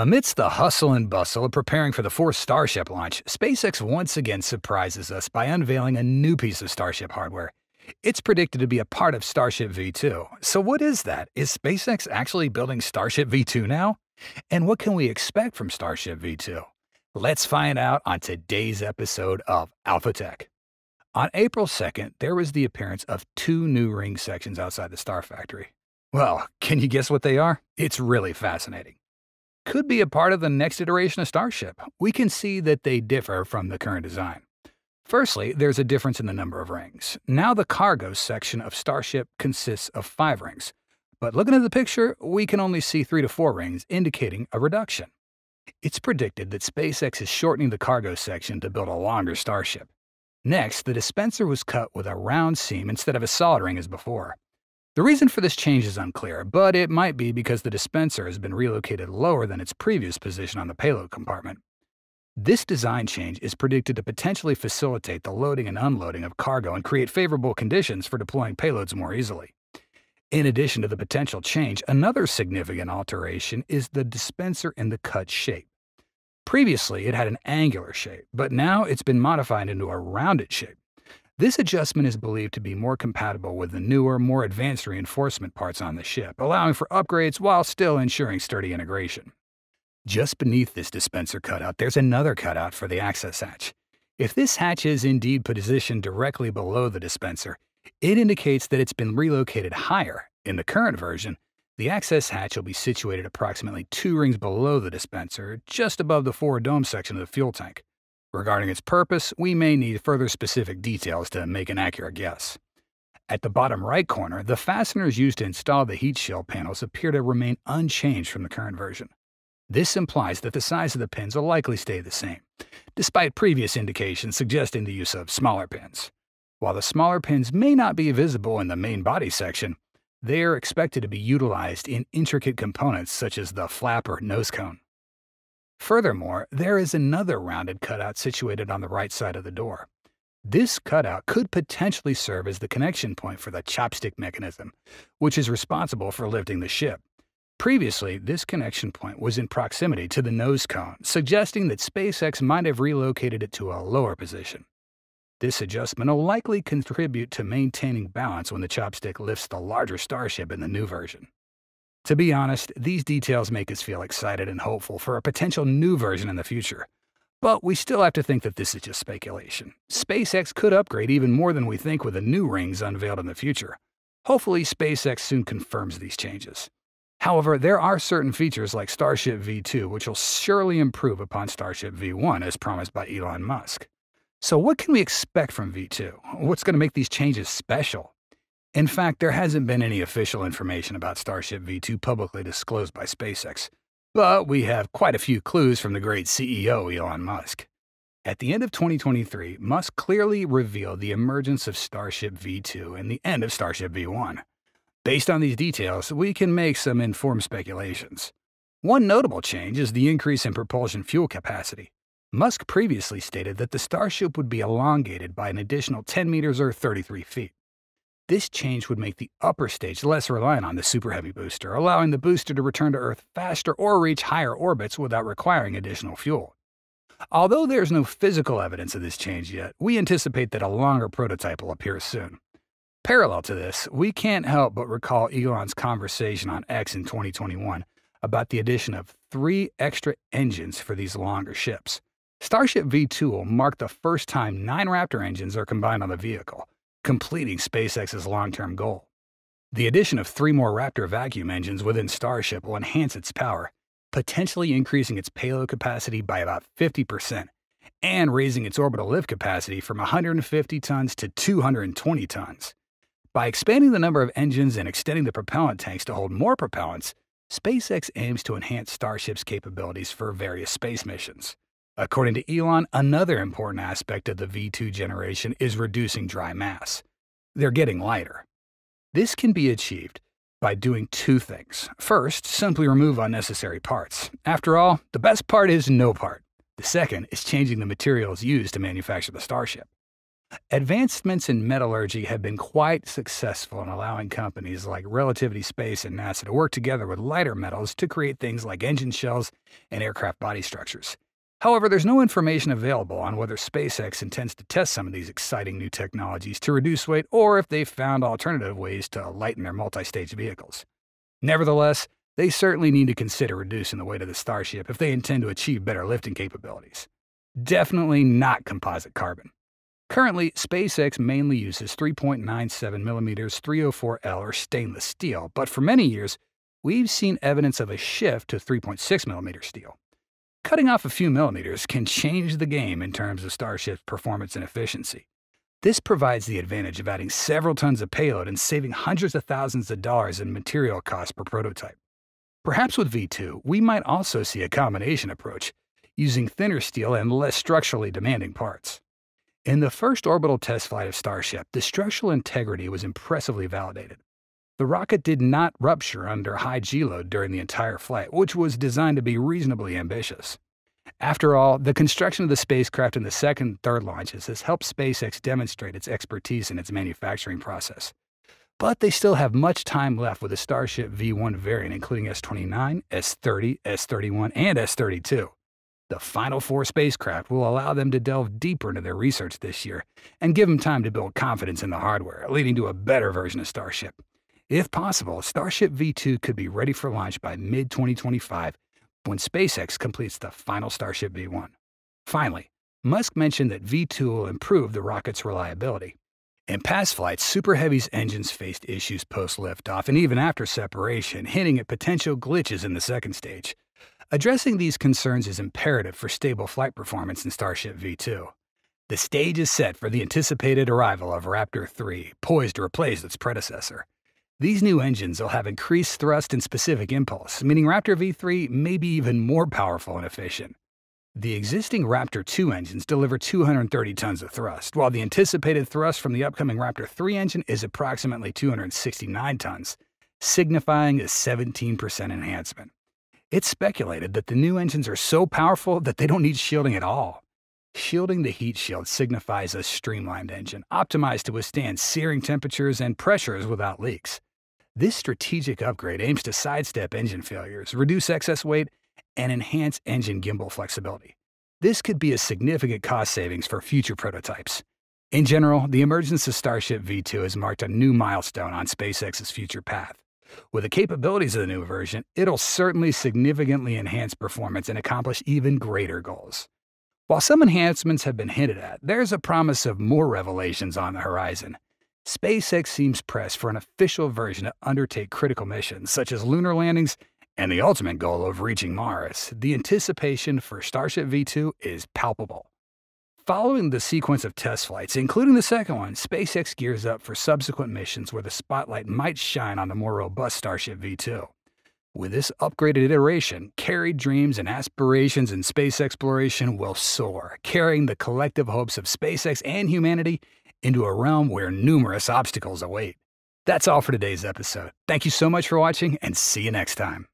Amidst the hustle and bustle of preparing for the fourth Starship launch, SpaceX once again surprises us by unveiling a new piece of Starship hardware. It's predicted to be a part of Starship V2. So, what is that? Is SpaceX actually building Starship V2 now? And what can we expect from Starship V2? Let's find out on today's episode of Alpha Tech. On April 2nd, there was the appearance of two new ring sections outside the Star Factory. Well, can you guess what they are? It's really fascinating could be a part of the next iteration of Starship. We can see that they differ from the current design. Firstly, there's a difference in the number of rings. Now the cargo section of Starship consists of five rings. But looking at the picture, we can only see three to four rings, indicating a reduction. It's predicted that SpaceX is shortening the cargo section to build a longer Starship. Next, the dispenser was cut with a round seam instead of a solid ring as before. The reason for this change is unclear, but it might be because the dispenser has been relocated lower than its previous position on the payload compartment. This design change is predicted to potentially facilitate the loading and unloading of cargo and create favorable conditions for deploying payloads more easily. In addition to the potential change, another significant alteration is the dispenser in the cut shape. Previously, it had an angular shape, but now it's been modified into a rounded shape. This adjustment is believed to be more compatible with the newer, more advanced reinforcement parts on the ship, allowing for upgrades while still ensuring sturdy integration. Just beneath this dispenser cutout, there's another cutout for the access hatch. If this hatch is indeed positioned directly below the dispenser, it indicates that it's been relocated higher. In the current version, the access hatch will be situated approximately two rings below the dispenser, just above the forward dome section of the fuel tank. Regarding its purpose, we may need further specific details to make an accurate guess. At the bottom right corner, the fasteners used to install the heat shield panels appear to remain unchanged from the current version. This implies that the size of the pins will likely stay the same, despite previous indications suggesting the use of smaller pins. While the smaller pins may not be visible in the main body section, they are expected to be utilized in intricate components such as the flap or nose cone. Furthermore, there is another rounded cutout situated on the right side of the door. This cutout could potentially serve as the connection point for the chopstick mechanism, which is responsible for lifting the ship. Previously, this connection point was in proximity to the nose cone, suggesting that SpaceX might have relocated it to a lower position. This adjustment will likely contribute to maintaining balance when the chopstick lifts the larger Starship in the new version. To be honest, these details make us feel excited and hopeful for a potential new version in the future. But we still have to think that this is just speculation. SpaceX could upgrade even more than we think with the new rings unveiled in the future. Hopefully, SpaceX soon confirms these changes. However, there are certain features like Starship V2 which will surely improve upon Starship V1 as promised by Elon Musk. So, what can we expect from V2? What's going to make these changes special? In fact, there hasn't been any official information about Starship V2 publicly disclosed by SpaceX, but we have quite a few clues from the great CEO Elon Musk. At the end of 2023, Musk clearly revealed the emergence of Starship V2 and the end of Starship V1. Based on these details, we can make some informed speculations. One notable change is the increase in propulsion fuel capacity. Musk previously stated that the Starship would be elongated by an additional 10 meters or 33 feet. This change would make the upper stage less reliant on the Super Heavy booster, allowing the booster to return to Earth faster or reach higher orbits without requiring additional fuel. Although there's no physical evidence of this change yet, we anticipate that a longer prototype will appear soon. Parallel to this, we can't help but recall Elon's conversation on X in 2021 about the addition of three extra engines for these longer ships. Starship V2 will mark the first time nine Raptor engines are combined on the vehicle, completing SpaceX's long term goal. The addition of three more Raptor vacuum engines within Starship will enhance its power, potentially increasing its payload capacity by about 50% and raising its orbital lift capacity from 150 tons to 220 tons. By expanding the number of engines and extending the propellant tanks to hold more propellants, SpaceX aims to enhance Starship's capabilities for various space missions. According to Elon, another important aspect of the V2 generation is reducing dry mass. They're getting lighter. This can be achieved by doing two things. First, simply remove unnecessary parts. After all, the best part is no part. The second is changing the materials used to manufacture the Starship. Advancements in metallurgy have been quite successful in allowing companies like Relativity Space and NASA to work together with lighter metals to create things like engine shells and aircraft body structures. However, there's no information available on whether SpaceX intends to test some of these exciting new technologies to reduce weight or if they've found alternative ways to lighten their multi stage vehicles. Nevertheless, they certainly need to consider reducing the weight of the Starship if they intend to achieve better lifting capabilities. Definitely not composite carbon. Currently, SpaceX mainly uses 3.97mm 304L or stainless steel, but for many years, we've seen evidence of a shift to 3.6mm steel. Cutting off a few millimeters can change the game in terms of Starship's performance and efficiency. This provides the advantage of adding several tons of payload and saving hundreds of thousands of dollars in material costs per prototype. Perhaps with V2, we might also see a combination approach, using thinner steel and less structurally demanding parts. In the first orbital test flight of Starship, the structural integrity was impressively validated. The rocket did not rupture under high G load during the entire flight, which was designed to be reasonably ambitious. After all, the construction of the spacecraft in the second and third launches has helped SpaceX demonstrate its expertise in its manufacturing process. But they still have much time left with the Starship V1 variant, including S 29, S 30, S 31, and S 32. The final four spacecraft will allow them to delve deeper into their research this year and give them time to build confidence in the hardware, leading to a better version of Starship. If possible, Starship V2 could be ready for launch by mid 2025 when SpaceX completes the final Starship V1. Finally, Musk mentioned that V2 will improve the rocket's reliability. In past flights, Super Heavy's engines faced issues post liftoff and even after separation, hinting at potential glitches in the second stage. Addressing these concerns is imperative for stable flight performance in Starship V2. The stage is set for the anticipated arrival of Raptor 3, poised to replace its predecessor. These new engines will have increased thrust and specific impulse, meaning Raptor V3 may be even more powerful and efficient. The existing Raptor 2 engines deliver 230 tons of thrust, while the anticipated thrust from the upcoming Raptor 3 engine is approximately 269 tons, signifying a 17% enhancement. It's speculated that the new engines are so powerful that they don't need shielding at all. Shielding the heat shield signifies a streamlined engine, optimized to withstand searing temperatures and pressures without leaks. This strategic upgrade aims to sidestep engine failures, reduce excess weight, and enhance engine gimbal flexibility. This could be a significant cost savings for future prototypes. In general, the emergence of Starship V2 has marked a new milestone on SpaceX's future path. With the capabilities of the new version, it'll certainly significantly enhance performance and accomplish even greater goals. While some enhancements have been hinted at, there's a promise of more revelations on the horizon. SpaceX seems pressed for an official version to undertake critical missions, such as lunar landings and the ultimate goal of reaching Mars. The anticipation for Starship V2 is palpable. Following the sequence of test flights, including the second one, SpaceX gears up for subsequent missions where the spotlight might shine on the more robust Starship V2. With this upgraded iteration, carried dreams and aspirations in space exploration will soar, carrying the collective hopes of SpaceX and humanity into a realm where numerous obstacles await. That's all for today's episode. Thank you so much for watching and see you next time.